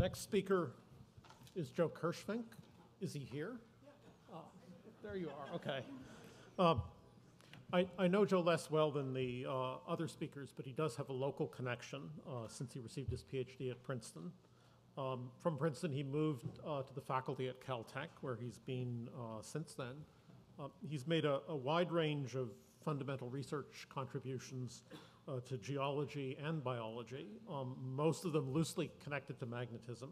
next speaker is Joe Kirschvink. Is he here? Oh, there you are. Okay. Um, I, I, know Joe less well than the uh, other speakers, but he does have a local connection uh, since he received his PhD at Princeton. Um, from Princeton, he moved uh, to the faculty at Caltech, where he's been uh, since then. Uh, he's made a, a, wide range of fundamental research contributions uh, to geology and biology, um, most of them loosely connected to magnetism.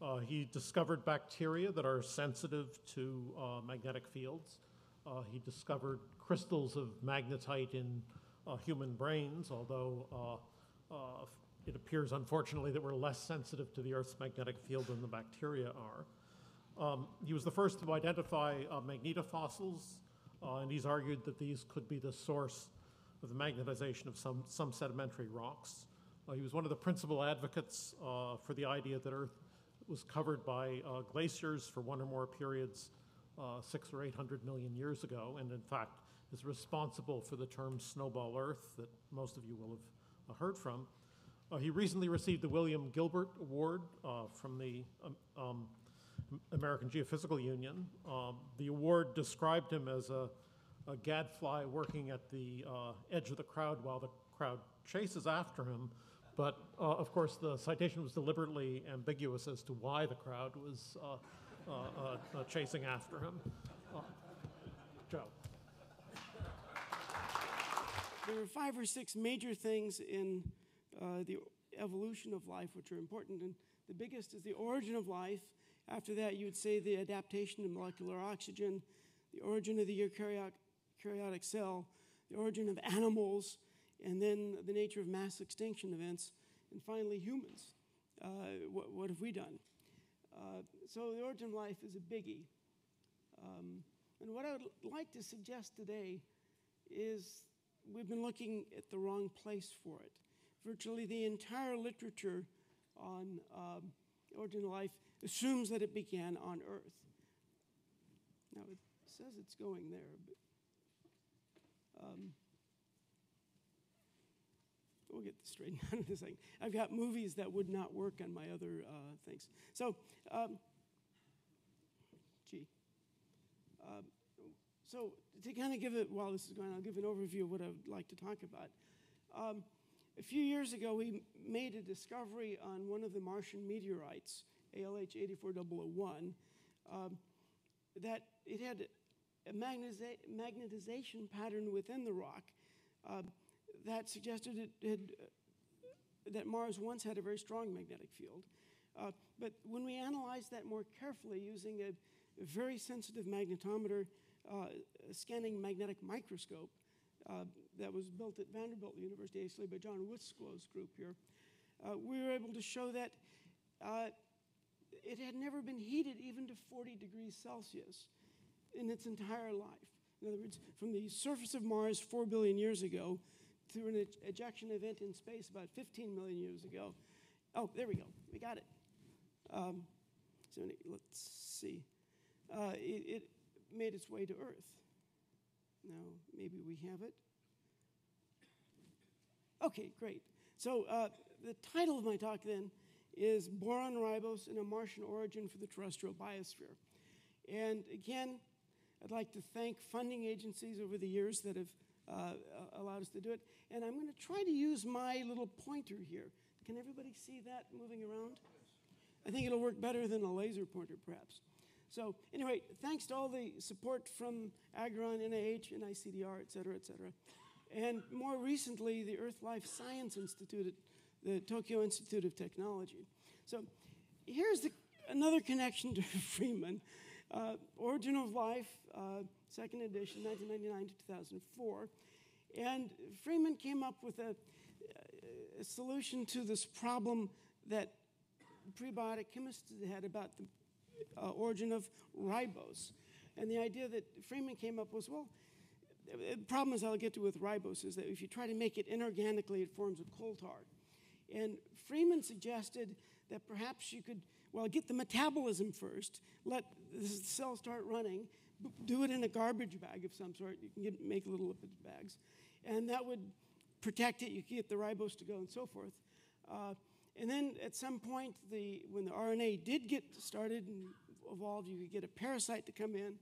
Uh, he discovered bacteria that are sensitive to uh, magnetic fields. Uh, he discovered crystals of magnetite in uh, human brains, although uh, it appears, unfortunately, that we're less sensitive to the Earth's magnetic field than the bacteria are. Um, he was the first to identify magnetofossils, and he's argued that these could be the source of the magnetization of some, some sedimentary rocks. Uh, he was one of the principal advocates uh, for the idea that Earth was covered by uh, glaciers for one or more periods uh, six or eight hundred million years ago, and in fact is responsible for the term snowball Earth that most of you will have uh, heard from. Uh, he recently received the William Gilbert Award from the um, um, American Geophysical Union. Um, the award described him as a a gadfly working at the uh, edge of the crowd while the crowd chases after him. But uh, of course, the citation was deliberately ambiguous as to why the crowd was uh, uh, uh, chasing after him. Joe. There are five or six major things in the evolution of life which are important, and the biggest is the origin of life. After that, you would say the adaptation to molecular oxygen, the origin of the eukaryotic eukaryotic cell, the origin of animals, and then the nature of mass extinction events, and finally humans. Uh, what, what, have we done? Uh, so the origin of life is a biggie. Um, and what I would like to suggest today is we've been looking at the wrong place for it. Virtually the entire literature on um, origin of life assumes that it began on Earth. Now it says it's going there, but um, we'll get this straightened out in. I've got movies that would not work on my other uh, things. So, um, gee. Uh, so, to kind of give it, while this is going, I'll give an overview of what I would like to talk about. Um, a few years ago, we made a discovery on one of the Martian meteorites, ALH 84001, um, that it had magnetiza- magnetization pattern within the rock uh, that suggested it had, uh, that Mars once had a very strong magnetic field. Uh, but when we analyzed that more carefully using a, very sensitive magnetometer uh, scanning magnetic microscope uh, that was built at Vanderbilt University, actually by John Wikswo's group here, uh, we were able to show that it had never been heated even to 40 degrees Celsius in its entire life. In other words, from the surface of Mars 4 billion years ago through an ejection event in space about 15 million years ago. Oh, there we go. We got it. Um, so let's see. Uh, it, it made its way to Earth. Now, maybe we have it. Okay, great. So, uh, the title of my talk then is Boron Ribose and a Martian Origin for the Terrestrial Biosphere. And again, I'd like to thank funding agencies over the years that have uh, allowed us to do it. And I'm going to try to use my little pointer here. Can everybody see that moving around? I think it'll work better than a laser pointer, perhaps. So, anyway, thanks to all the support from Agouron, NIH, NICDR, et cetera, et cetera. And more recently, the Earth Life Science Institute at the Tokyo Institute of Technology. So, here's the, another connection to Freeman. Uh, Origin of Life, uh, second edition, 1999 to 2004. And Freeman came up with a, a solution to this problem that prebiotic chemists had about the uh, origin of ribose. And the idea that Freeman came up was well, the problem is I'll get to with ribose is that if you try to make it inorganically, it forms a coal tar. And Freeman suggested that perhaps you could well, get the metabolism first, let the cell start running, do it in a garbage bag of some sort. You can get, make little lipid bags. And that would protect it. You can get the ribose to go and so forth. Uh, and then at some point, the, when the RNA did get started and evolved, you could get a parasite to come in.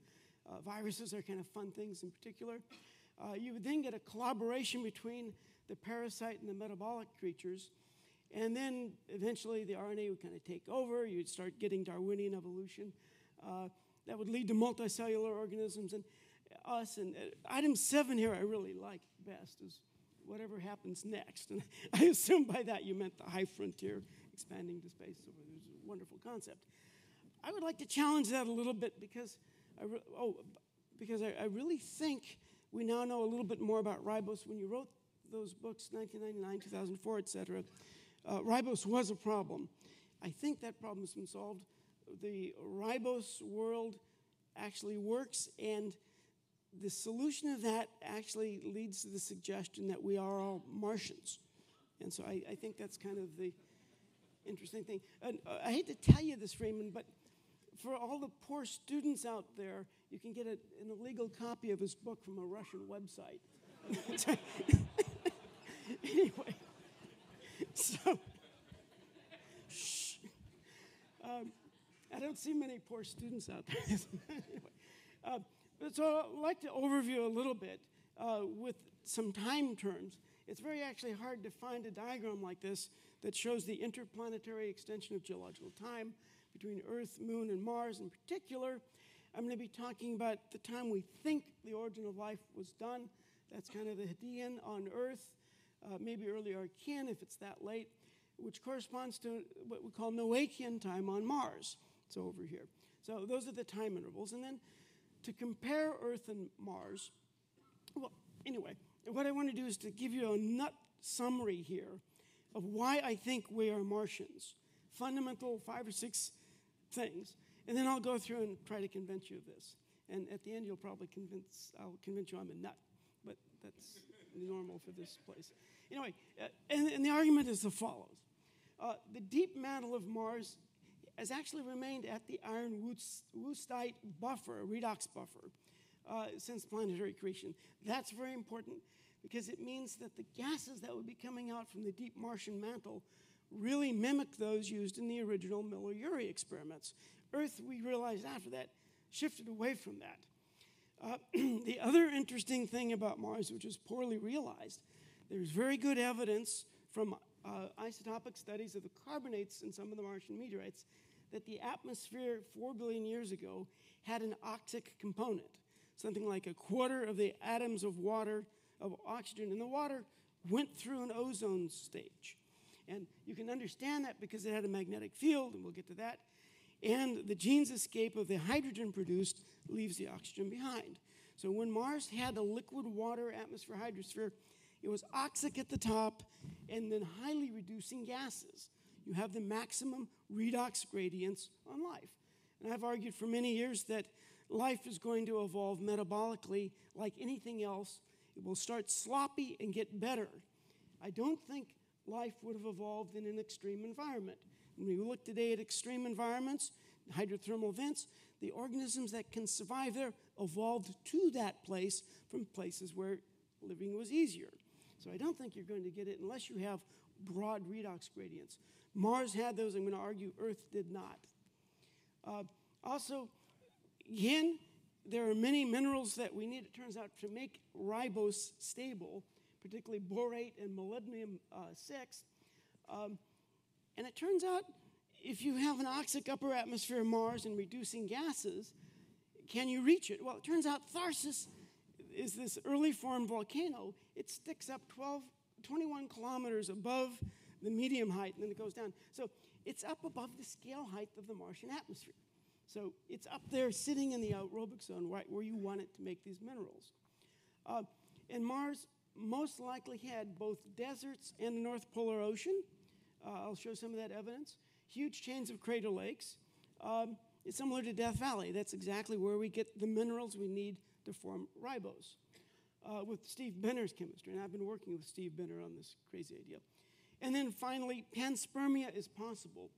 Uh, viruses are kind of fun things in particular. Uh, you would then get a collaboration between the parasite and the metabolic creatures. And then eventually the RNA would kind of take over. You'd start getting Darwinian evolution. Uh, that would lead to multicellular organisms and us. And uh, item seven here I really like best is whatever happens next. And I assume by that you meant the high frontier expanding to space. So it's a wonderful concept. I would like to challenge that a little bit because I re- oh because I, I really think we now know a little bit more about ribose. When you wrote those books, 1999, 2004, et cetera, uh, ribose was a problem. I think that problem has been solved. The ribose world actually works, and the solution of that actually leads to the suggestion that we are all Martians. And so I, I think that's kind of the interesting thing. And, uh, I hate to tell you this, Freeman, but for all the poor students out there, you can get a, an illegal copy of his book from a Russian website. anyway, so, shh. Um, I don't see many poor students out there. anyway, uh, so I'd like to overview a little bit uh, with some time terms. It's very actually hard to find a diagram like this that shows the interplanetary extension of geological time between Earth, Moon, and Mars in particular. I'm going to be talking about the time we think the origin of life was done. That's kind of the Hadean on Earth, uh, maybe early Archean if it's that late, which corresponds to what we call Noachian time on Mars. So over here. So those are the time intervals. And then to compare Earth and Mars, well, anyway, what I want to do is to give you a nut summary here of why I think we are Martians. Fundamental five or six things. And then I'll go through and try to convince you of this. And at the end, you'll probably convince, I'll convince you I'm a nut. But that's normal for this place. Anyway, uh, and, and, the argument is the follows. Uh, the deep mantle of Mars has actually remained at the iron wüstite buffer, redox buffer, uh, since planetary creation. That's very important because it means that the gases that would be coming out from the deep Martian mantle really mimic those used in the original Miller-Urey experiments. Earth, we realized after that, shifted away from that. Uh, the other interesting thing about Mars, which is poorly realized, there's very good evidence from uh, isotopic studies of the carbonates in some of the Martian meteorites that the atmosphere four billion years ago had an oxic component, something like a quarter of the atoms of water, of oxygen in the water, went through an ozone stage. And you can understand that because it had a magnetic field, and we'll get to that. And the Jeans escape of the hydrogen produced leaves the oxygen behind. So when Mars had a liquid water atmosphere hydrosphere, it was oxic at the top and then highly reducing gases. You have the maximum redox gradients on life. And I've argued for many years that life is going to evolve metabolically like anything else. It will start sloppy and get better. I don't think life would have evolved in an extreme environment. When we look today at extreme environments, hydrothermal vents, the organisms that can survive there evolved to that place from places where living was easier. So I don't think you're going to get it unless you have broad redox gradients. Mars had those, I'm going to argue Earth did not. Uh, also, again, there are many minerals that we need, it turns out, to make ribose stable particularly borate and molybdenum uh, 6. Um, and it turns out if you have an oxic upper atmosphere of Mars and reducing gases, can you reach it? Well, it turns out Tharsis is this early formed volcano. It sticks up 12, 21 kilometers above the medium height and then it goes down. So it's up above the scale height of the Martian atmosphere. So it's up there sitting in the aerobic zone right where you want it to make these minerals. Uh, and Mars most likely had both deserts and the North Polar Ocean. Uh, I'll show some of that evidence. Huge chains of crater lakes. Um, it's similar to Death Valley. That's exactly where we get the minerals we need to form ribose uh, with Steve Benner's chemistry. And I've been working with Steve Benner on this crazy idea. And then finally, panspermia is possible.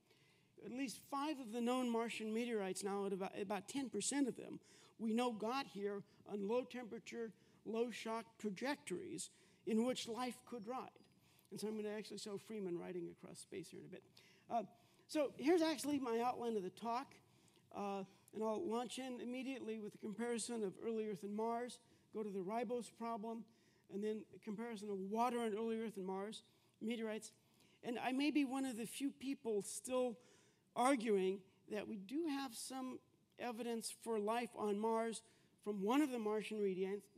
At least five of the known Martian meteorites now, at about, about 10% of them, we know got here on low temperature, low shock trajectories in which life could ride. And so I'm going to actually show Freeman riding across space here in a bit. Uh, so here's actually my outline of the talk. Uh, and I'll launch in immediately with a comparison of early Earth and Mars, go to the ribose problem, and then a comparison of water on early Earth and Mars, meteorites. And I may be one of the few people still arguing that we do have some evidence for life on Mars from one of the Martian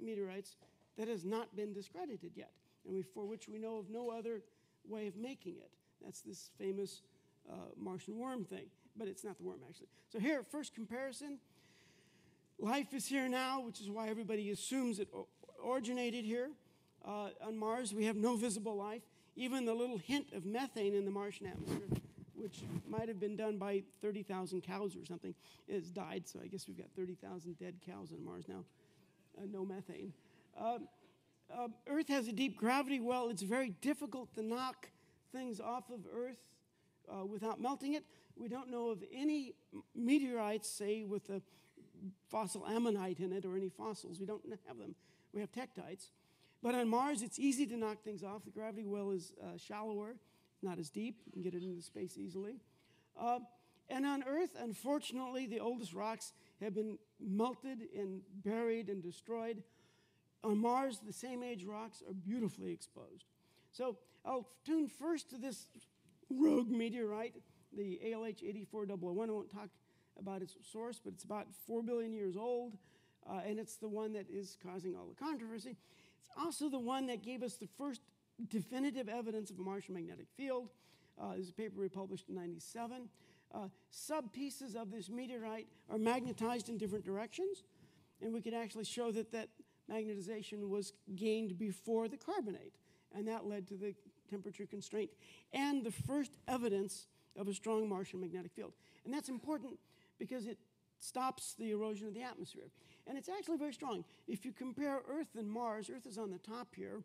meteorites that has not been discredited yet, and we, for which we know of no other way of making it. That's this famous uh, Martian worm thing, but it's not the worm actually. So, here, first comparison life is here now, which is why everybody assumes it originated here. Uh, on Mars, we have no visible life. Even the little hint of methane in the Martian atmosphere, which might have been done by 30,000 cows or something, has died. So I guess we've got 30,000 dead cows on Mars now. Uh, no methane. Uh, Earth has a deep gravity well. It's very difficult to knock things off of Earth uh, without melting it. We don't know of any meteorites, say, with a fossil ammonite in it or any fossils. We don't have them. We have tektites. But on Mars, it's easy to knock things off. The gravity well is uh, shallower, not as deep. You can get it into space easily. Uh, and on Earth, unfortunately, the oldest rocks have been melted and buried and destroyed. On Mars, the same age rocks are beautifully exposed. So I'll tune first to this rogue meteorite, the ALH 84001. I won't talk about its source, but it's about 4 billion years old, uh, and it's the one that is causing all the controversy It's also the one that gave us the first definitive evidence of a Martian magnetic field. Uh, this a paper we published in 97. Uh, sub pieces of this meteorite are magnetized in different directions, and we can actually show that that magnetization was gained before the carbonate, and that led to the temperature constraint and the first evidence of a strong Martian magnetic field. And that's important because it stops the erosion of the atmosphere. And it's actually very strong. If you compare Earth and Mars, Earth is on the top here,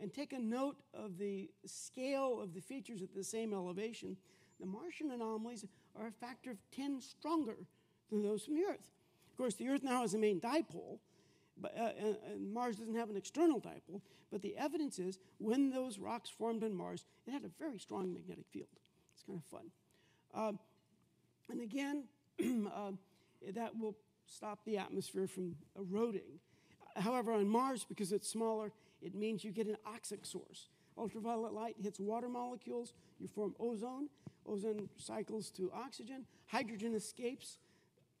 and take a note of the scale of the features at the same elevation, the Martian anomalies are a factor of 10 stronger than those from the Earth. Of course, the Earth now has a main dipole, but, uh, and, Mars doesn't have an external dipole, but the evidence is when those rocks formed on Mars, it had a very strong magnetic field. It's kind of fun. Uh, and again, uh, that will stop the atmosphere from eroding. However, on Mars, because it's smaller, it means you get an oxic source. Ultraviolet light hits water molecules, you form ozone. Ozone cycles to oxygen. Hydrogen escapes.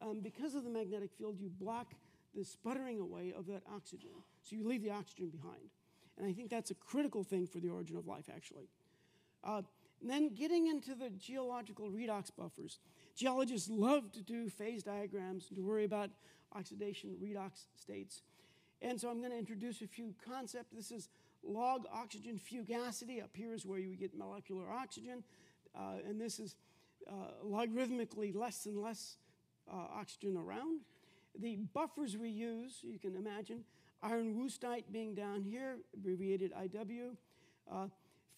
Um, because of the magnetic field, you block the sputtering away of that oxygen. So you leave the oxygen behind. And I think that's a critical thing for the origin of life, actually. Uh, then getting into the geological redox buffers. Geologists love to do phase diagrams and to worry about oxidation redox states. And so I'm going to introduce a few concepts. This is log oxygen fugacity. Up here is where you get molecular oxygen. Uh, and this is uh, logarithmically less and less uh, oxygen around. The buffers we use, you can imagine, iron wüstite being down here, abbreviated IW.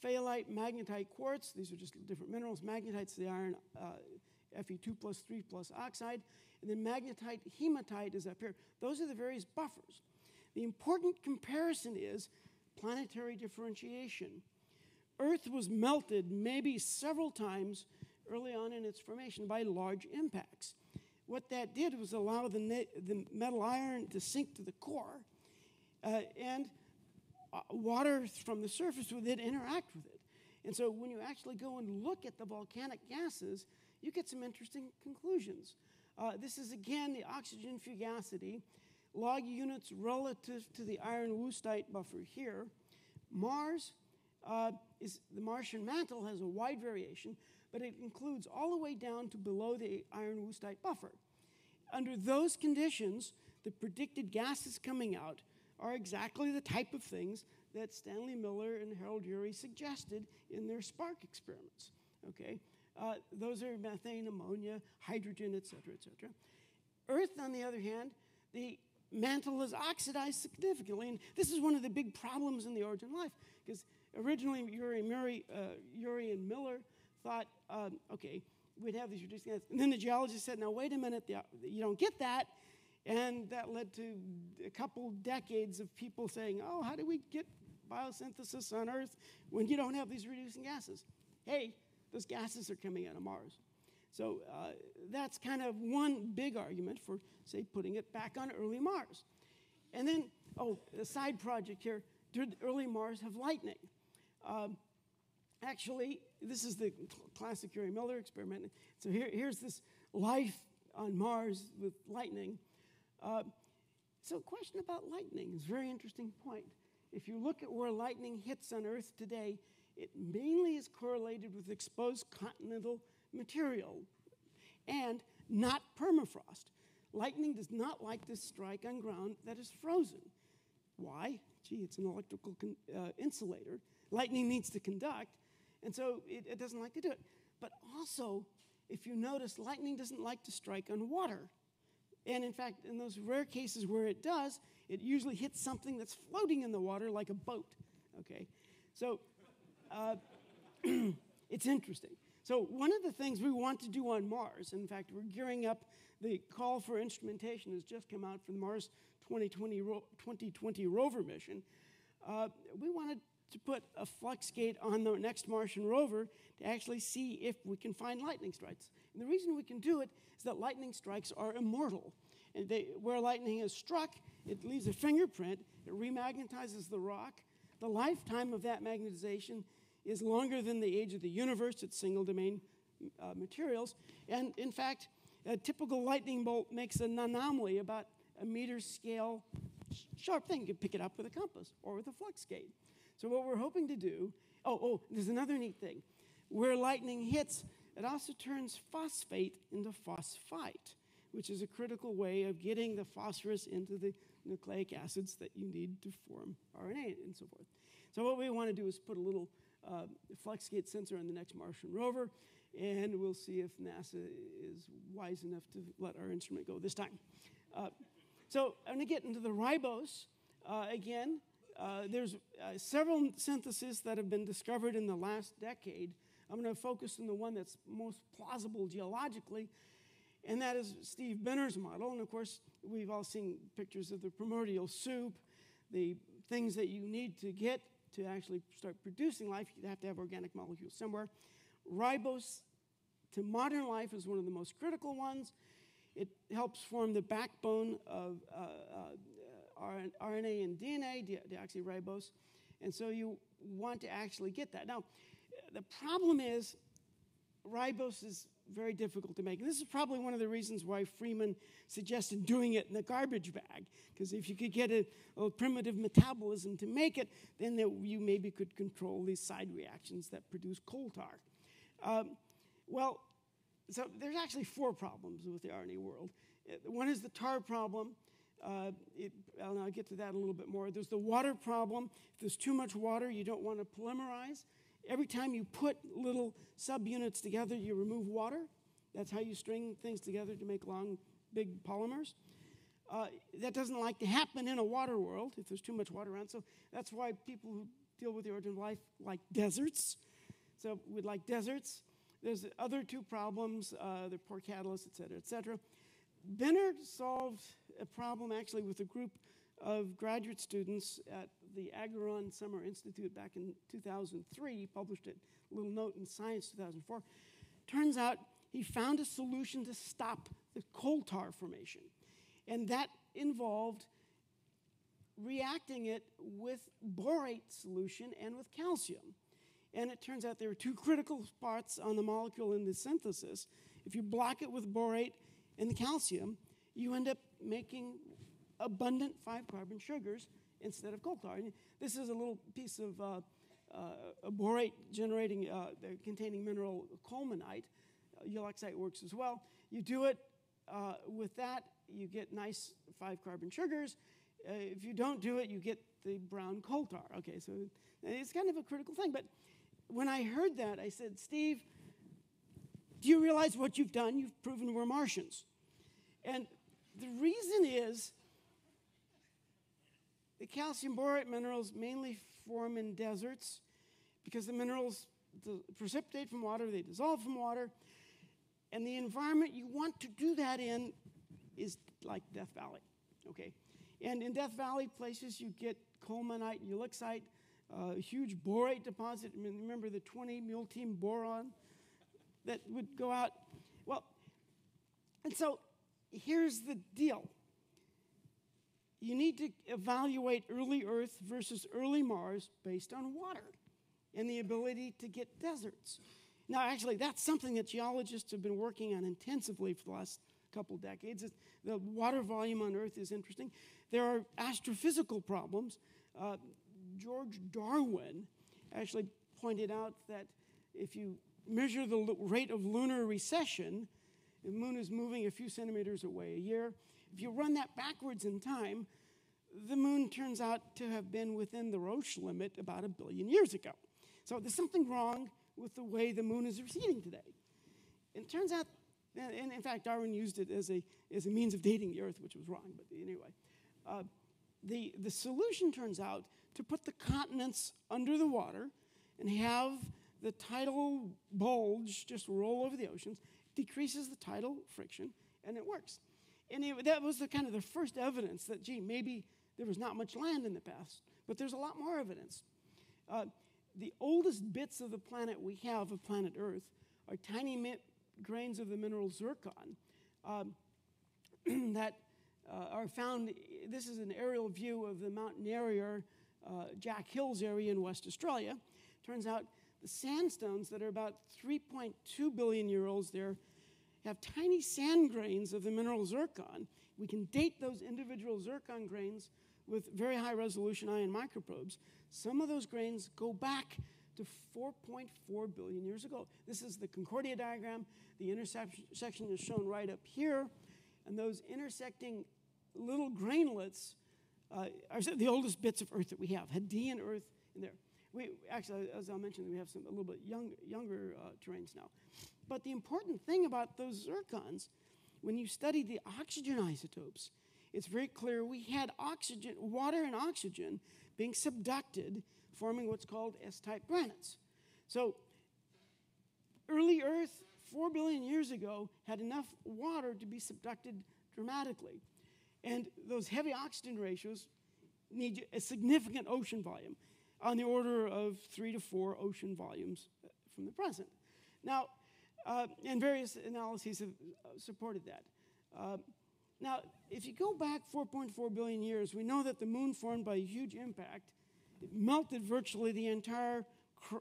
Fayalite, magnetite, quartz. These are just different minerals. Magnetite's the iron uh, Fe2 plus 3 plus oxide. And then magnetite, hematite is up here. Those are the various buffers. The important comparison is planetary differentiation. Earth was melted maybe several times early on in its formation by large impacts. What that did was allow the, the metal iron to sink to the core, uh, and water from the surface would then interact with it. And so when you actually go and look at the volcanic gases, you get some interesting conclusions. Uh, this is again the oxygen fugacity, log units relative to the iron wüstite buffer here. Mars uh, is the Martian mantle has a wide variation, but it includes all the way down to below the iron wüstite buffer. Under those conditions, the predicted gases coming out are exactly the type of things that Stanley Miller and Harold Urey suggested in their spark experiments. Okay, uh, those are methane, ammonia, hydrogen, et cetera, et cetera. Earth, on the other hand, the mantle is oxidized significantly. And this is one of the big problems in the origin of life, because originally Urey, Murray, uh, Urey and Miller thought, um, okay, we'd have these reducing gases. And then the geologist said, now, wait a minute, the, you don't get that. And that led to a couple decades of people saying, oh, how do we get biosynthesis on Earth when you don't have these reducing gases? Hey, those gases are coming out of Mars. So uh, that's kind of one big argument for, say, putting it back on early Mars. And then, oh, a side project here did early Mars have lightning? Um, actually, this is the classic Urey Miller experiment. So here, here's this life on Mars with lightning. Uh, so, question about lightning is a very interesting point. If you look at where lightning hits on Earth today, it mainly is correlated with exposed continental material and not permafrost. Lightning does not like to strike on ground that is frozen. Why? Gee, it's an electrical con- uh, insulator. Lightning needs to conduct, and so it, it doesn't like to do it. But also, if you notice, lightning doesn't like to strike on water. And in fact, in those rare cases where it does, it usually hits something that's floating in the water like a boat. Okay? So uh, it's interesting. So, one of the things we want to do on Mars, in fact, we're gearing up, the call for instrumentation has just come out for the Mars 2020, ro- 2020 rover mission. Uh, we wanted to put a flux gate on the next Martian rover to actually see if we can find lightning strikes. And the reason we can do it is that lightning strikes are immortal. And they, where lightning is struck, it leaves a fingerprint, it remagnetizes the rock. The lifetime of that magnetization is longer than the age of the universe. It's single domain uh, materials. And in fact, a typical lightning bolt makes an anomaly about a meter scale sharp thing. You can pick it up with a compass or with a flux gate. So, what we're hoping to do oh, oh, there's another neat thing. Where lightning hits, it also turns phosphate into phosphite, which is a critical way of getting the phosphorus into the nucleic acids that you need to form RNA and so forth. So, what we want to do is put a little uh, sensor on the next Martian rover, and we'll see if NASA is wise enough to let our instrument go this time. Uh, so I'm going to get into the ribose uh, again. Uh, there's uh, several syntheses that have been discovered in the last decade. I'm going to focus on the one that's most plausible geologically, and that is Steve Benner's model. And of course, we've all seen pictures of the primordial soup, the things that you need to get to actually start producing life, you have to have organic molecules somewhere. Ribose to modern life is one of the most critical ones. It helps form the backbone of uh, uh, RNA and DNA, deoxyribose. And so you want to actually get that. Now, the problem is ribose is very difficult to make. And this is probably one of the reasons why Freeman suggested doing it in a garbage bag, because if you could get a, a, primitive metabolism to make it, then you maybe could control these side reactions that produce coal tar. Um, well, so there's actually four problems with the RNA world. One is the tar problem. Uh, it, and I'll get to that a little bit more. There's the water problem. If there's too much water, you don't want to polymerize. Every time you put little subunits together, you remove water. That's how you string things together to make long, big polymers. Uh, that doesn't like to happen in a water world if there's too much water around. So that's why people who deal with the origin of life like deserts. So we'd like deserts. There's other two problems, uh, the poor catalysts, et cetera, et cetera. Benner solved a problem actually with a group of graduate students at the Agouron Summer Institute back in 2003. He published a little note in Science 2004. Turns out he found a solution to stop the coal tar formation. And that involved reacting it with borate solution and with calcium. And it turns out there are two critical parts on the molecule in the synthesis. If you block it with borate and the calcium, you end up making abundant five carbon sugars instead of coal tar. And this is a little piece of uh, uh, borate generating, uh, containing mineral colemanite. Uh, ulexite works as well. You do it uh, with that, you get nice five carbon sugars. Uh, if you don't do it, you get the brown coal tar. Okay, so it's kind of a critical thing. But when I heard that, I said, Steve, do you realize what you've done? You've proven we're Martians. And the reason is the calcium borate minerals mainly form in deserts because the minerals precipitate from water, they dissolve from water, and the environment you want to do that in is like Death Valley, okay? And in Death Valley places, you get colemanite and ulexite uh, huge borate deposit. I mean, remember the 20 mule team boron that would go out? Well, and so here's the deal you need to evaluate early Earth versus early Mars based on water and the ability to get deserts. Now, actually, that's something that geologists have been working on intensively for the last couple decades. The water volume on Earth is interesting. There are astrophysical problems. Uh, George Darwin actually pointed out that if you measure the rate of lunar recession, the moon is moving a few centimeters away a year. If you run that backwards in time, the moon turns out to have been within the Roche limit about a billion years ago. So there's something wrong with the way the moon is receding today. It turns out, and in fact, Darwin used it as a, as a means of dating the Earth, which was wrong, but anyway. Uh, the, the solution turns out to put the continents under the water and have the tidal bulge just roll over the oceans, decreases the tidal friction, and it works. And it, that was the kind of the first evidence that, gee, maybe there was not much land in the past, but there's a lot more evidence. Uh, the oldest bits of the planet we have of planet Earth are tiny mi- grains of the mineral zircon um, that uh, are found. This is an aerial view of the mountain area, uh, Jack Hills area in West Australia. Turns out the sandstones that are about 3.2 billion year olds there have tiny sand grains of the mineral zircon. We can date those individual zircon grains with very high resolution ion microprobes. Some of those grains go back to 4.4 billion years ago. This is the Concordia diagram. The intersection section is shown right up here. And those intersecting little grainlets uh, are the oldest bits of Earth that we have, Hadean Earth in there. We, actually, as I mentioned, we have some a little bit young, younger uh, terrains now. But the important thing about those zircons, when you study the oxygen isotopes, it's very clear we had oxygen, water and oxygen being subducted, forming what's called S-type granites. So early Earth, four billion years ago, had enough water to be subducted dramatically. And those heavy oxygen ratios need a significant ocean volume on the order of three to four ocean volumes uh, from the present. Now, uh, and various analyses have uh, supported that. Uh, now, if you go back 4.4 billion years, we know that the moon formed by a huge impact. It melted virtually the entire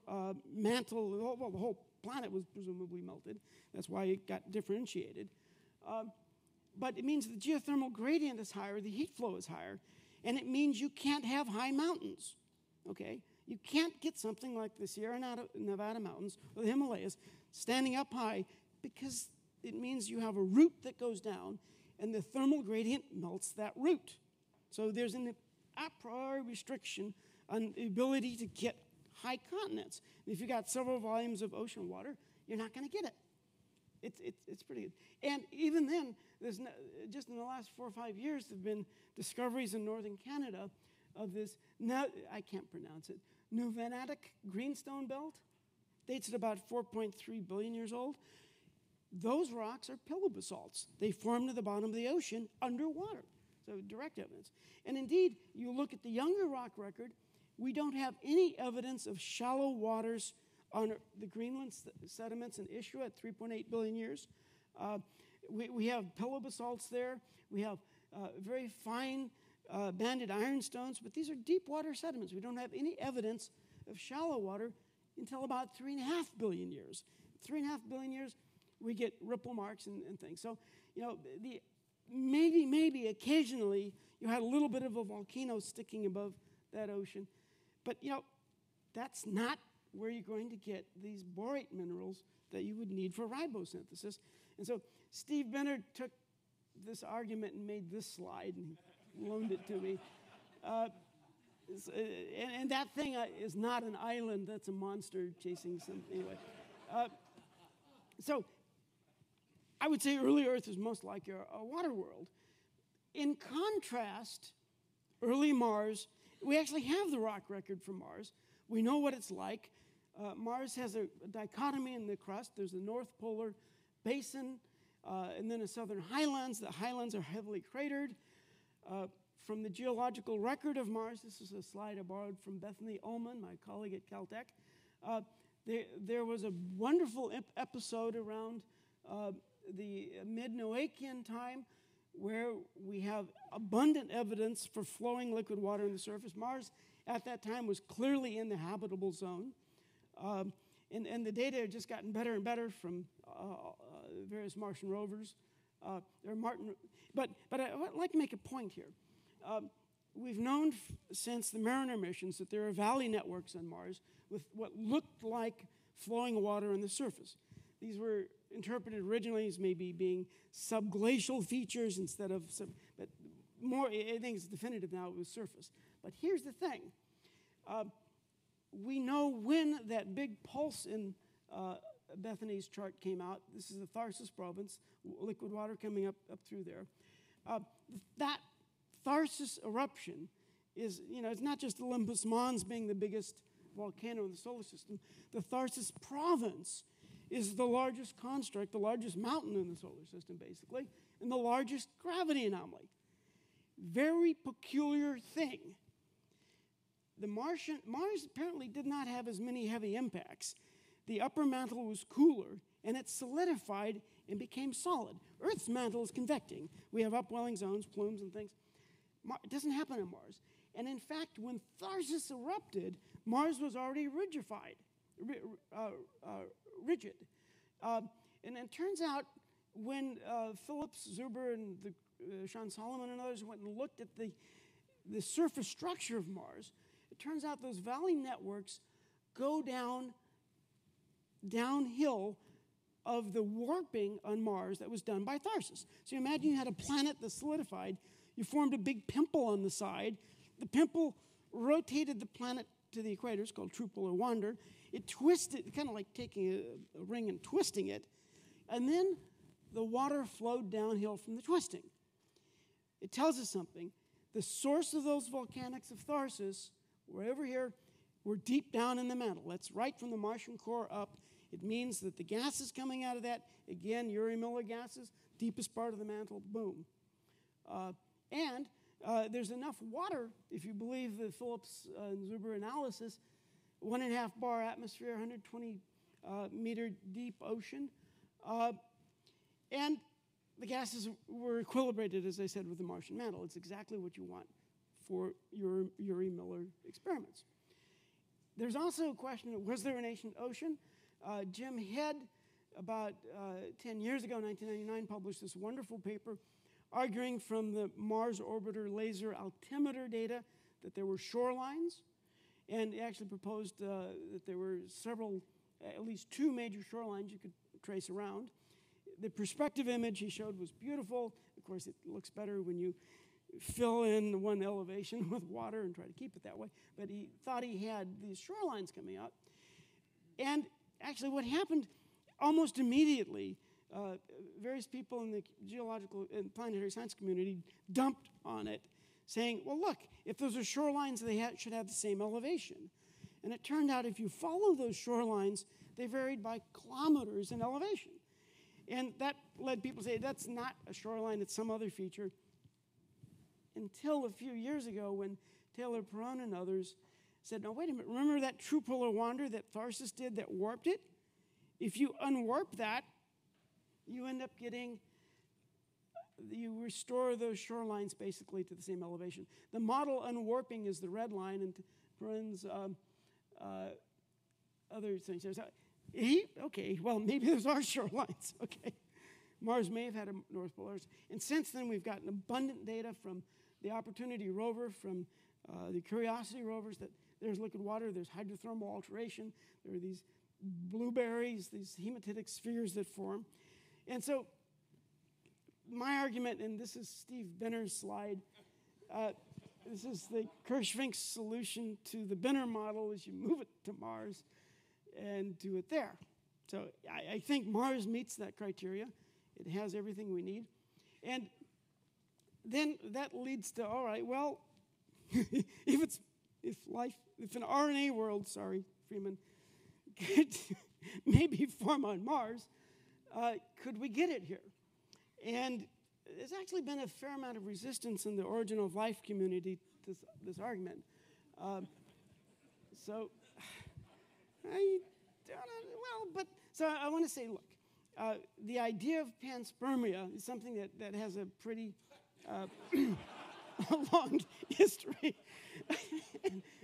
uh, mantle, well, the whole planet was presumably melted. That's why it got differentiated. Um, but it means the geothermal gradient is higher, the heat flow is higher, and it means you can't have high mountains. Okay? You can't get something like the Sierra Nevada mountains or the Himalayas standing up high because it means you have a root that goes down and the thermal gradient melts that root. So there's an a priori restriction on the ability to get high continents. And if you've got several volumes of ocean water, you're not going to get it. It's, it's, it's pretty good. And even then, there's no, just in the last four or five years, there have been discoveries in northern Canada of this, now, I can't pronounce it, Nuvanatic greenstone belt. Dates at about 4.3 billion years old. Those rocks are pillow basalts. They formed at the bottom of the ocean underwater. So, direct evidence. And indeed, you look at the younger rock record, we don't have any evidence of shallow waters on the Greenland sediments in Isua at 3.8 billion years. Uh, we, we have pillow basalts there. We have uh, very fine uh, banded ironstones, but these are deep water sediments. We don't have any evidence of shallow water until about three and a half billion years. Three and a half billion years, we get ripple marks and, and things. So, you know, the, maybe, maybe occasionally you had a little bit of a volcano sticking above that ocean. But, you know, that's not where you're going to get these borate minerals that you would need for ribosynthesis. And so Steve Benner took this argument and made this slide and loaned it to me. Uh and, and, that thing uh, is not an island, that's a monster chasing some. Anyway. Uh, so I would say early Earth is most like a, a water world. In contrast, early Mars, we actually have the rock record for Mars. We know what it's like. Uh, Mars has a, a, dichotomy in the crust. There's a north polar basin, uh, and then the southern highlands. The highlands are heavily cratered. Uh, from the geological record of Mars, this is a slide I borrowed from Bethany Ehlmann, my colleague at Caltech. Uh, there, there, was a wonderful ep- episode around uh, the mid Noachian time where we have abundant evidence for flowing liquid water on the surface. Mars at that time was clearly in the habitable zone. Um, and, and the data have just gotten better and better from uh, uh, various Martian rovers. Uh, Martin, but, but I, would like to make a point here. Um, we've known f- since the Mariner missions that there are valley networks on Mars with what looked like flowing water on the surface. These were interpreted originally as maybe being subglacial features instead of, sub, but more, I think it's definitive now it was surface. But here's the thing. Uh, we know when that big pulse in uh, Bethany's chart came out. This is the Tharsis province, liquid water coming up, up through there. Uh, that Tharsis eruption is, you know, it's not just Olympus Mons being the biggest volcano in the solar system. The Tharsis province is the largest construct, the largest mountain in the solar system, basically, and the largest gravity anomaly. Very peculiar thing. The Martian, Mars apparently did not have as many heavy impacts. The upper mantle was cooler, and it solidified and became solid. Earth's mantle is convecting. We have upwelling zones, plumes, and things. It doesn't happen on Mars. And in fact, when Tharsis erupted, Mars was already rigidified, uh, uh, rigid. Uh, and it turns out when uh, Phillips, Zuber, and the, uh, Sean Solomon and others went and looked at the, the surface structure of Mars, it turns out those valley networks go down downhill of the warping on Mars that was done by Tharsis. So imagine you had a planet that solidified, you formed a big pimple on the side. The pimple rotated the planet to the equator, it's called true polar wander. It twisted, kind of like taking a, a ring and twisting it. And then the water flowed downhill from the twisting. It tells us something. The source of those volcanics of Tharsis were over here, were deep down in the mantle. That's right from the Martian core up. It means that the gases coming out of that, again, Urey Miller gases, deepest part of the mantle, boom. Uh, and uh, there's enough water, if you believe the Phillips uh, and Zuber analysis, one and a half bar atmosphere, 120 uh, meter deep ocean. Uh, and the gases were equilibrated, as I said, with the Martian mantle. It's exactly what you want for your Urey Miller experiments. There's also a question was there an ancient ocean? Uh, Jim Head, about uh, 10 years ago, 1999, published this wonderful paper arguing from the Mars Orbiter Laser Altimeter data that there were shorelines, and actually proposed uh, that there were several, at least two major shorelines you could trace around. The perspective image he showed was beautiful. Of course, it looks better when you fill in one elevation with water and try to keep it that way. But he thought he had these shorelines coming up. And actually, what happened almost immediately, uh, various people in the geological and planetary science community dumped on it, saying, well, look, if those are shorelines, they ha- should have the same elevation. And it turned out if you follow those shorelines, they varied by kilometers in elevation. And that led people to say, that's not a shoreline, it's some other feature. Until a few years ago, when Taylor Perron and others said, no, wait a minute, remember that true polar wander that Tharsis did that warped it? If you unwarp that, you end up getting, you restore those shorelines basically to the same elevation. The model unwarping is the red line, and Perron's um, uh, other things. There's, he, okay, well, maybe those are shorelines, okay. Mars may have had a North Polar. And since then, we've gotten abundant data from the Opportunity rover, from uh, the Curiosity rovers, that there's liquid water, there's hydrothermal alteration, there are these blueberries, these hematitic spheres that form. And so, my argument, and this is Steve Benner's slide, uh, this is the Kirschvink solution to the Benner model is you move it to Mars and do it there. So I, I think Mars meets that criteria. It has everything we need. And then that leads to all right, well, if it's if life, if an RNA world, sorry, Freeman, could maybe form on Mars, uh, could we get it here? And there's actually been a fair amount of resistance in the origin of life community to this, this argument. Um, so, I don't know, well, but, so I want to say, look, uh, the idea of panspermia is something that, that has a pretty uh, long history.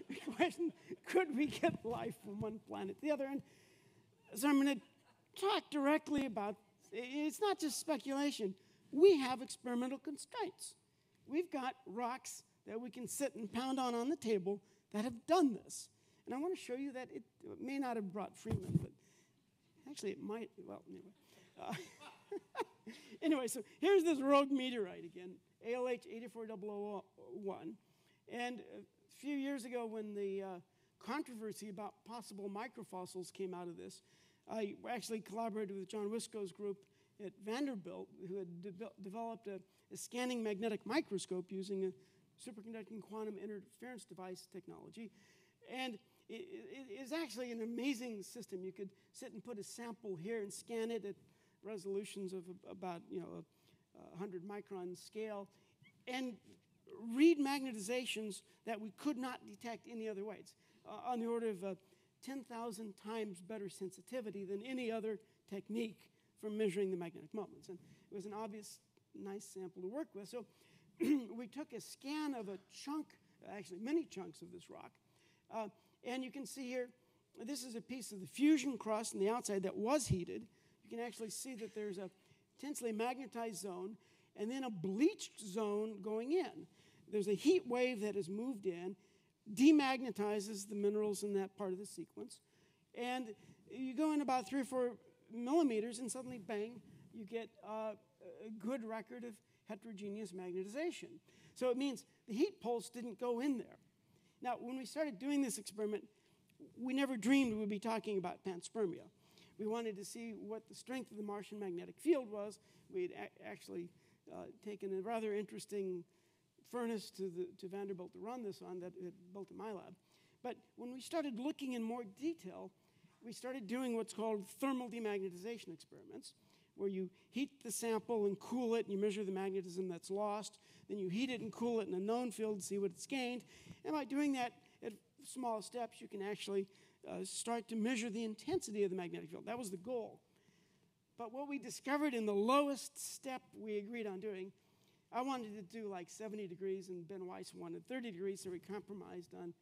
the question, could we get life from one planet to the other? And so I'm going to talk directly about, it's not just speculation. We have experimental constraints. We've got rocks that we can sit and pound on on the table that have done this. And I want to show you that it, it may not have brought Freeman, but actually it might, well, anyway. Uh, anyway, so here's this rogue meteorite again, ALH 84001. And a few years ago, when the uh, controversy about possible microfossils came out of this, I actually collaborated with John Wikswo's group at Vanderbilt, who had de developed a, a, scanning magnetic microscope using a superconducting quantum interference device technology. And it, it is actually an amazing system. You could sit and put a sample here and scan it at resolutions of about you know a 100 micron scale, and read magnetizations that we could not detect any other way. It's uh, on the order of uh, 10,000 times better sensitivity than any other technique for measuring the magnetic moments. And it was an obvious, nice sample to work with. So we took a scan of a chunk, actually many chunks of this rock, uh, and you can see here, this is a piece of the fusion crust on the outside that was heated. You can actually see that there's a tensely magnetized zone and then a bleached zone going in. There's a heat wave that has moved in, demagnetizes the minerals in that part of the sequence, and you go in about three or four millimeters, and suddenly, bang, you get uh, a good record of heterogeneous magnetization. So it means the heat pulse didn't go in there. Now, when we started doing this experiment, we never dreamed we'd be talking about panspermia. We wanted to see what the strength of the Martian magnetic field was. We had actually uh, taken a rather interesting furnace to, the, to Vanderbilt to run this on that had built in my lab. But when we started looking in more detail, we started doing what's called thermal demagnetization experiments, where you heat the sample and cool it, and you measure the magnetism that's lost. Then you heat it and cool it in a known field and see what it's gained. And by doing that at small steps, you can actually uh, start to measure the intensity of the magnetic field. That was the goal. But what we discovered in the lowest step we agreed on doing, I wanted to do like 70 degrees, and Ben Weiss wanted 30 degrees, so we compromised on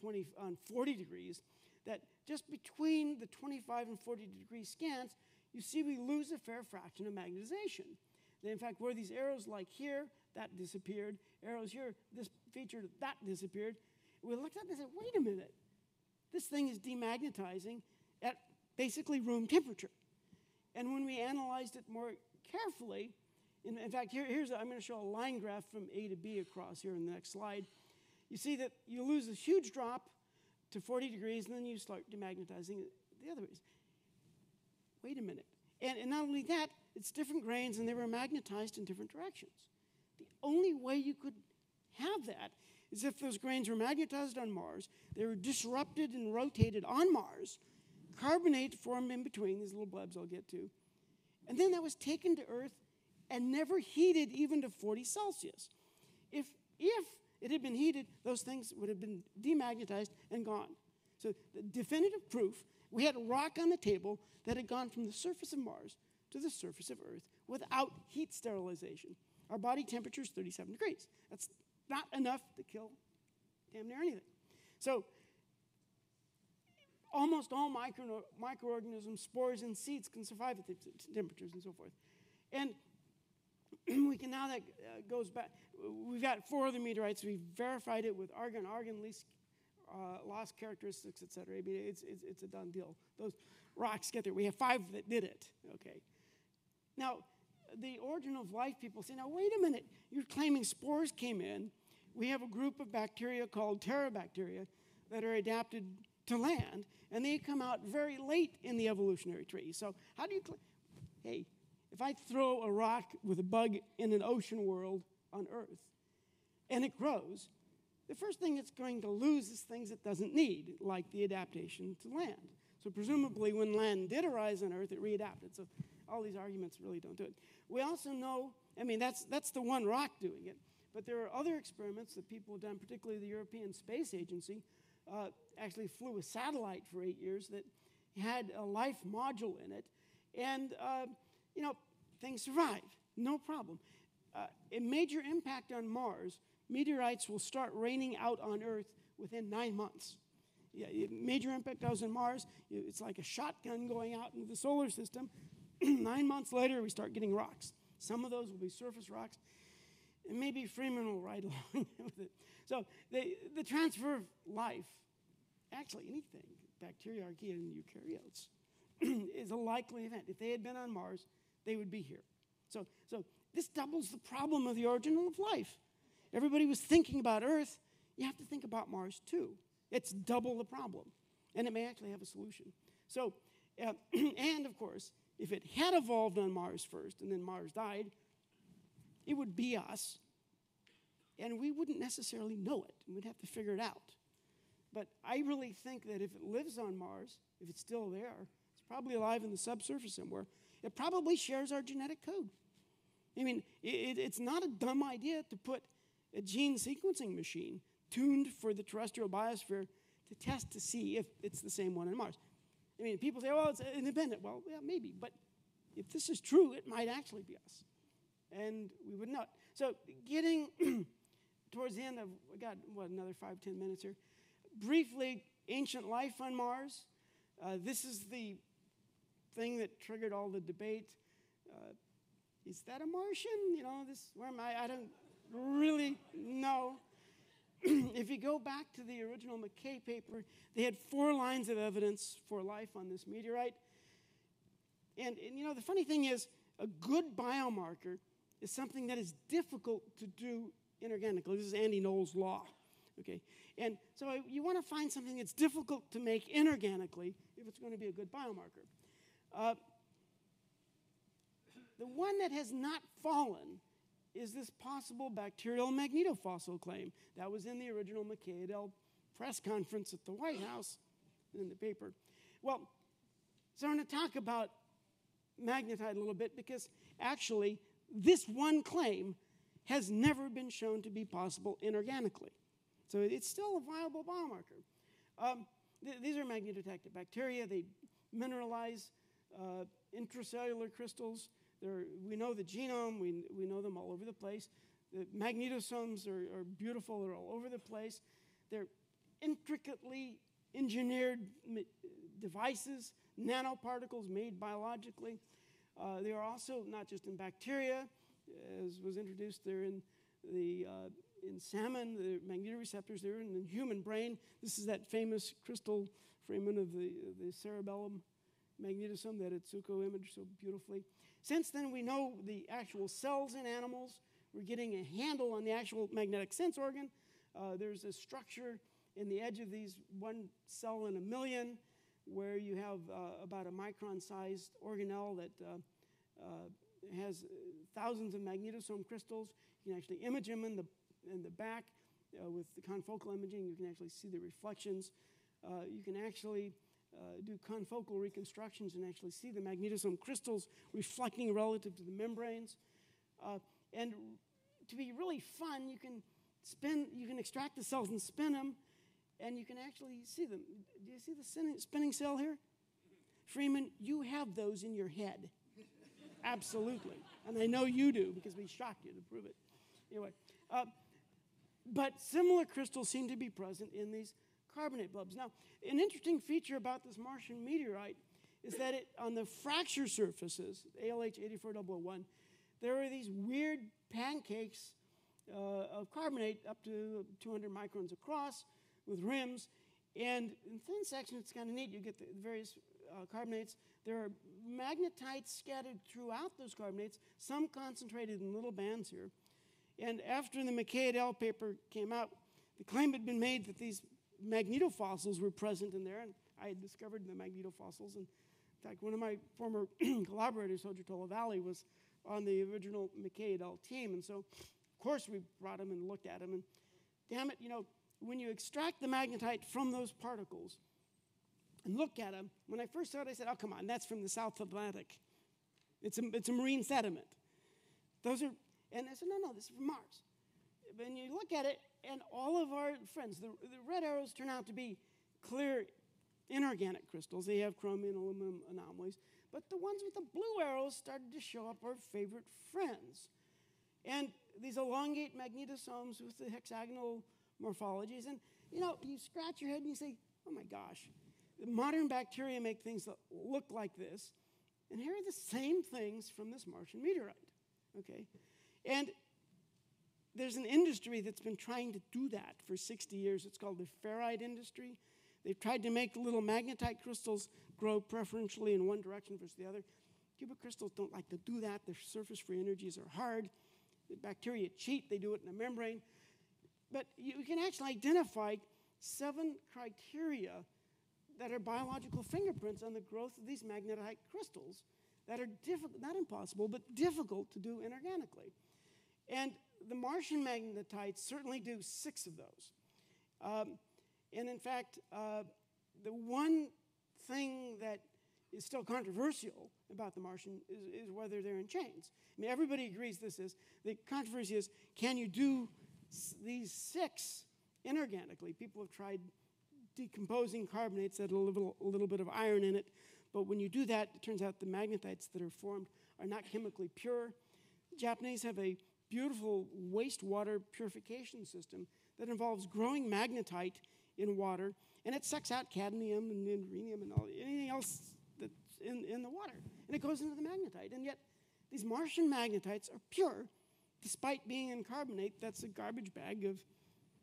20, on 40 degrees that just between the 25 and 40 degree scans, you see we lose a fair fraction of magnetization. in fact, where these arrows like here, that disappeared, arrows here, this feature, that disappeared. We looked up and said, wait a minute, this thing is demagnetizing at basically room temperature. And when we analyzed it more carefully, in, in fact, here, here's, a, I'm going to show a line graph from A to B across here in the next slide. You see that you lose this huge drop to 40 degrees, and then you start demagnetizing the other ways. Wait a minute. And, and not only that, it's different grains, and they were magnetized in different directions. The only way you could have that is if those grains were magnetized on Mars, they were disrupted and rotated on Mars, carbonate formed in between, these little blebs I'll get to, and then that was taken to Earth and never heated even to 40 Celsius. If, if it had been heated, those things would have been demagnetized and gone. So, the definitive proof we had a rock on the table that had gone from the surface of Mars to the surface of Earth without heat sterilization. Our body temperature is 37 degrees. That's not enough to kill damn near anything. So, almost all micro, microorganisms, spores, and seeds can survive at the temperatures and so forth. And we can now that uh, goes back. We've got four other meteorites. We've verified it with argon, argon least uh, loss characteristics, et cetera. I mean, it's, it's, it's a done deal. Those rocks get there. We have five that did it. Okay. Now, the origin of life people say, now wait a minute. You're claiming spores came in. We have a group of bacteria called Terrabacteria that are adapted to land, and they come out very late in the evolutionary tree. So how do you? Cl- hey, if I throw a rock with a bug in an ocean world on Earth and it grows, the first thing it's going to lose is things it doesn't need, like the adaptation to land. So, presumably, when land did arise on Earth, it readapted. So, all these arguments really don't do it. We also know, I mean, that's, that's the one rock doing it, but there are other experiments that people have done, particularly the European Space Agency, uh, actually flew a satellite for eight years that had a life module in it, and, uh, you know, things survived, no problem. Uh, a major impact on Mars, meteorites will start raining out on Earth within nine months. Yeah, major impact goes on Mars. It's like a shotgun going out into the solar system. nine months later, we start getting rocks. Some of those will be surface rocks, and maybe Freeman will ride along with it. So they, the transfer of life, actually anything, bacteria, archaea, and eukaryotes, is a likely event. If they had been on Mars, they would be here. So, so this doubles the problem of the origin of life. Everybody was thinking about Earth. You have to think about Mars too. It's double the problem, and it may actually have a solution. So, uh, and of course, if it had evolved on Mars first and then Mars died, it would be us, and we wouldn't necessarily know it. We'd have to figure it out. But I really think that if it lives on Mars, if it's still there, it's probably alive in the subsurface somewhere, it probably shares our genetic code. I mean, it, it's not a dumb idea to put a gene sequencing machine tuned for the terrestrial biosphere to test to see if it's the same one on Mars. I mean, people say, well, it's independent. Well, yeah, maybe. But if this is true, it might actually be us. And we would not. So, getting towards the end of, we got, what, another five, ten minutes here. Briefly, ancient life on Mars. Uh, this is the thing that triggered all the debate. Uh, is that a Martian? You know, this, where am I? I don't really know. if you go back to the original McKay paper, they had four lines of evidence for life on this meteorite. And, and, you know, the funny thing is, a good biomarker is something that is difficult to do inorganically. This is Andy Knoll's law. Okay? And so you want to find something that's difficult to make inorganically if it's going to be a good biomarker. Uh, the one that has not fallen is this possible bacterial magnetofossil claim. That was in the original McKay et al. press conference at the White House in the paper. Well, so I'm going to talk about magnetite a little bit because actually this one claim has never been shown to be possible inorganically. So it's still a viable biomarker. Um, th- these are magnetotactic bacteria. They mineralize uh, intracellular crystals they're, we know the genome, we, we know them all over the place. The magnetosomes are, are beautiful, they're all over the place. They're intricately engineered devices, nanoparticles made biologically. Uh, they are also not just in bacteria, as was introduced, they're in the uh, in salmon, the magnetoreceptors, they're in the human brain. This is that famous crystal fragment of the, the cerebellum magnetosome that Atsuko imaged so beautifully. Since then, we know the actual cells in animals. We're getting a handle on the actual magnetic sense organ. Uh, there's a structure in the edge of these one cell in a million where you have uh, about a micron sized organelle that uh, uh has thousands of magnetosome crystals. You can actually image them in the, in the back uh, with the confocal imaging. You can actually see the reflections. Uh, you can actually uh, do confocal reconstructions and actually see the magnetosome crystals reflecting relative to the membranes. Uh, and to be really fun, you can spin, you can extract the cells and spin them, and you can actually see them. Do you see the spinning cell here? Freeman, you have those in your head. Absolutely. And I know you do because we shocked you to prove it. Anyway, uh, but similar crystals seem to be present in these carbonate bulbs. Now, an interesting feature about this Martian meteorite is that it, on the fracture surfaces, ALH 84001, there are these weird pancakes uh, of carbonate up to 200 microns across with rims. And in thin sections, it's kind of neat. You get the various uh, carbonates. There are magnetites scattered throughout those carbonates, some concentrated in little bands here. And after the McKay et al. paper came out, the claim had been made that these magnetofossils were present in there, and I had discovered the magnetofossils. And in fact, one of my former collaborators, Hojatollah Vali, was on the original McKay et al. team. And so, of course, we brought him and looked at him. And damn it, you know, when you extract the magnetite from those particles and look at them, when I first saw it, I said, oh, come on, that's from the South Atlantic. It's a, it's a marine sediment. Those are, and I said, no, no, this is from Mars. When you look at it, and all of our friends, the, the red arrows turn out to be clear inorganic crystals. They have chromium and aluminum anomalies. But the ones with the blue arrows started to show up our favorite friends. And these elongate magnetosomes with the hexagonal morphologies. And, you know, you scratch your head and you say, oh my gosh, modern bacteria make things that look like this. And here are the same things from this Martian meteorite. Okay? And there's an industry that's been trying to do that for 60 years. It's called the ferrite industry. They've tried to make little magnetite crystals grow preferentially in one direction versus the other. Cubic crystals don't like to do that. Their surface free energies are hard. The bacteria cheat, they do it in a membrane. But you can actually identify seven criteria that are biological fingerprints on the growth of these magnetite crystals that are difficult, not impossible, but difficult to do inorganically. And the Martian magnetites certainly do six of those. Um, and in fact, uh, the one thing that is still controversial about the Martian is, is, whether they're in chains. I mean, everybody agrees this is. The controversy is can you do these six inorganically? People have tried decomposing carbonates that have a little, a little bit of iron in it, but when you do that, it turns out the magnetites that are formed are not chemically pure. Japanese have a beautiful wastewater purification system that involves growing magnetite in water, and it sucks out cadmium and, rhenium and all, anything else that's in, in the water. And it goes into the magnetite. And yet, these Martian magnetites are pure, despite being in carbonate that's a garbage bag of,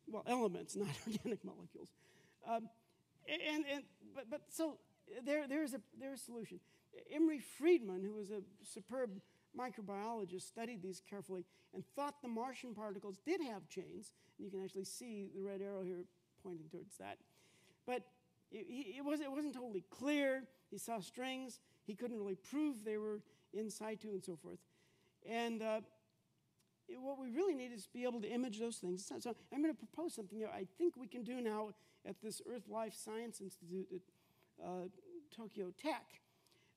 well, elements, not organic molecules. Um, and, and, but, but so there, there's, a, there's a solution. Imre Friedmann, who was a superb microbiologist, studied these carefully and thought the Martian particles did have chains. And you can actually see the red arrow here pointing towards that. But it, it, was, it wasn't totally clear. He saw strings. He couldn't really prove they were in situ and so forth. And uh, it, what we really need is to be able to image those things. So, I'm going to propose something I think we can do now at this Earth Life Science Institute at uh, Tokyo Tech.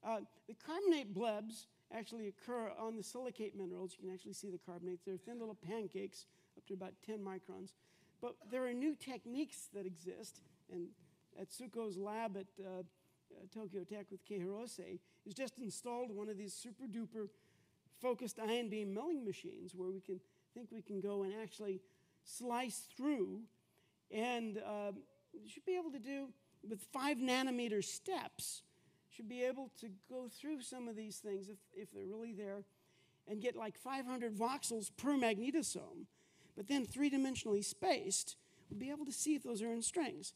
Uh, the carbonate blebs actually occur on the silicate minerals. You can actually see the carbonates. They're thin little pancakes up to about 10 microns. But there are new techniques that exist, and at Tsuko's lab at uh, uh, Tokyo Tech with Kei Hirose, has just installed one of these super duper focused ion beam milling machines where we can think we can go and actually slice through and um, should be able to do with five nanometer steps should be able to go through some of these things if, if they're really there and get like 500 voxels per magnetosome, but then three dimensionally spaced, we'll be able to see if those are in strings.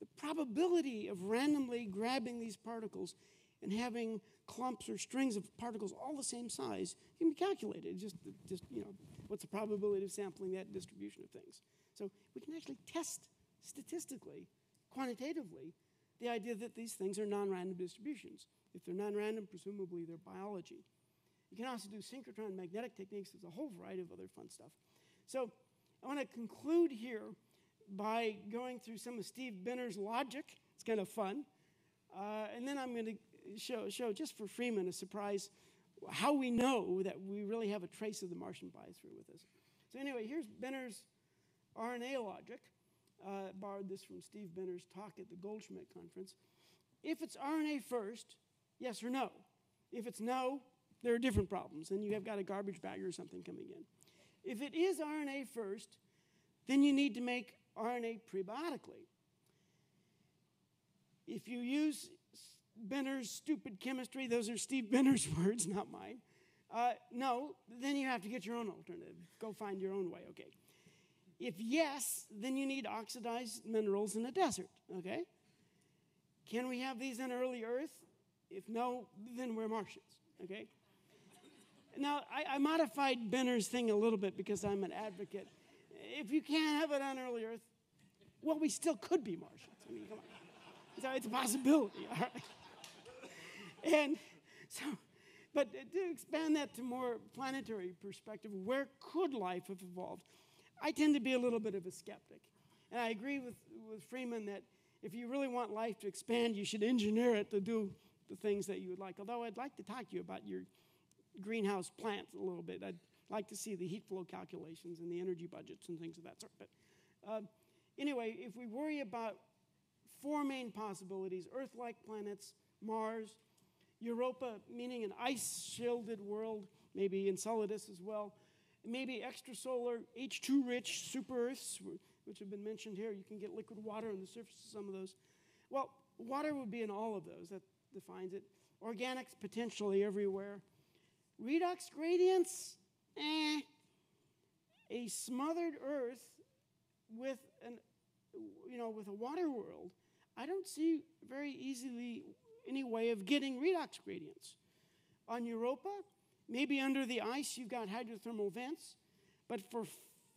The probability of randomly grabbing these particles and having clumps or strings of particles all the same size can be calculated. Just, just you know, what's the probability of sampling that distribution of things? So we can actually test statistically, quantitatively, the idea that these things are non random distributions. If they're non random, presumably they're biology. You can also do synchrotron magnetic techniques. There's a whole variety of other fun stuff. So I want to conclude here by going through some of Steve Benner's logic. It's kind of fun. Uh, and then I'm going to show, show, just for Freeman, a surprise how we know that we really have a trace of the Martian biosphere with us. So, anyway, here's Benner's RNA logic uh, borrowed this from Steve Benner's talk at the Goldschmidt conference. If it's RNA first, yes or no. If it's no, there are different problems, and you have got a garbage bag or something coming in. If it is RNA first, then you need to make RNA prebiotically. If you use Benner's stupid chemistry, those are Steve Benner's words, not mine. Uh, no, then you have to get your own alternative. Go find your own way, okay? If yes, then you need oxidized minerals in a desert, okay? Can we have these on early Earth? If no, then we're Martians, okay? Now, I, I, modified Benner's thing a little bit because I'm an advocate. If you can't have it on early Earth, well, we still could be Martians. I mean, come on. So it's a possibility, all right? And so, but to expand that to more planetary perspective, where could life have evolved? I tend to be a little bit of a skeptic. And I agree with, with Freeman that if you really want life to expand, you should engineer it to do the things that you would like. Although I'd like to talk to you about your greenhouse plants a little bit. I'd like to see the heat flow calculations and the energy budgets and things of that sort. But uh, anyway, if we worry about four main possibilities Earth like planets, Mars, Europa, meaning an ice shielded world, maybe Enceladus as well, maybe extrasolar, H2 rich super Earths, which have been mentioned here. You can get liquid water on the surface of some of those. Well, water would be in all of those. That defines it. Organics potentially everywhere. Redox gradients, eh. A smothered Earth with an, you know, with a water world, I don't see very easily any way of getting redox gradients. On Europa, maybe under the ice you've got hydrothermal vents, but for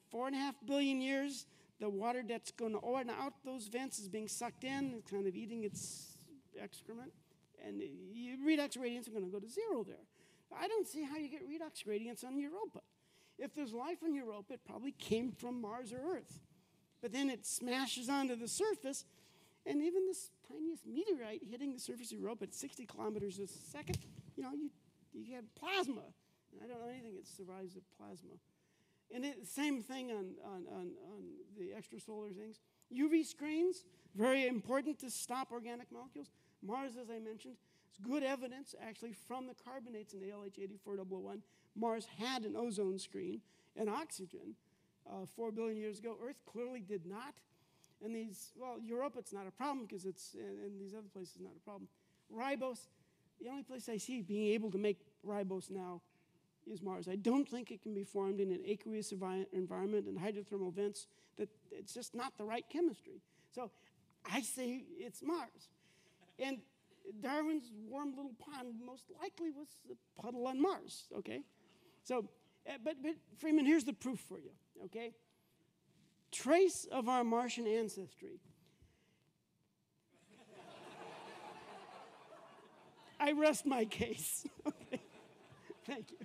four and a half billion years, the water that's going on out those vents is being sucked in, kind of eating its excrement, and the redox gradients are going to go to zero there. I don't see how you get redox gradients on Europa. If there's life on Europa, it probably came from Mars or Earth. But then it smashes onto the surface, and even this tiniest meteorite hitting the surface of Europa at 60 kilometers a second, you know, you, you get plasma. And I don't know anything that survives the plasma. And it, same thing on, on, on, on the extrasolar things. UV screens, very important to stop organic molecules. Mars, as I mentioned, is good evidence actually from the carbonates in ALH 84001. Mars had an ozone screen and oxygen uh, four billion years ago. Earth clearly did not. And these, well, Europe, it's not a problem because it's, and, and these other places, not a problem. Ribose, the only place I see being able to make ribose now is Mars. I don't think it can be formed in an aqueous environment and hydrothermal vents. That it's just not the right chemistry. So I say it's Mars. And Darwin's warm little pond most likely was a puddle on Mars, okay? So, eh, but, but Freeman, here's the proof for you, okay? Trace of our Martian ancestry. I rest my case. Thank you.